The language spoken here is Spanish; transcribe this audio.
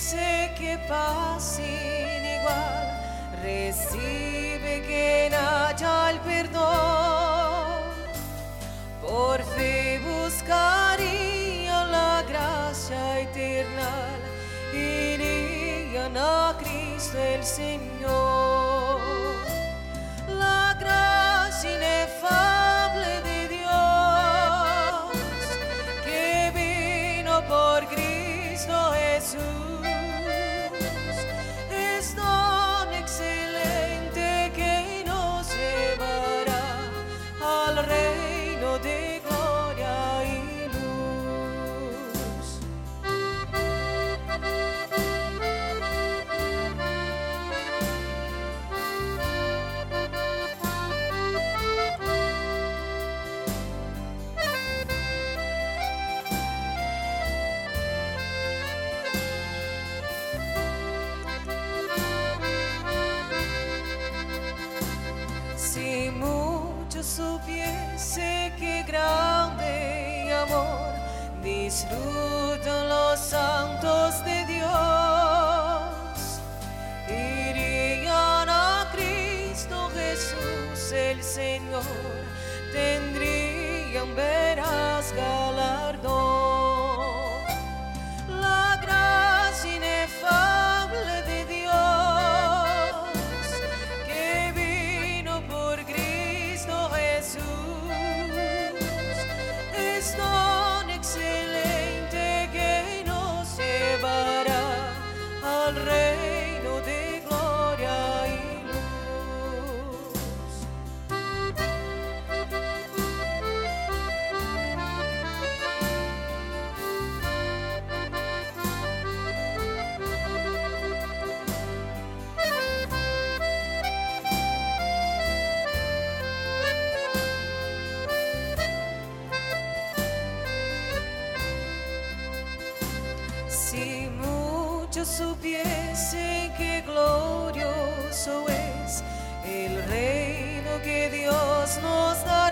supiese que paz sin igual recibe quien haya el perdón. Por fe buscaría la gracia eterna, irían a Cristo el Señor. La gracia inefable de Dios que vino por Cristo Jesús amor disfrutan los santos de Dios, irían a Cristo Jesús el Señor, tendrían veraz galardón. Muchos supiesen que glorioso es el reino que Dios nos dará,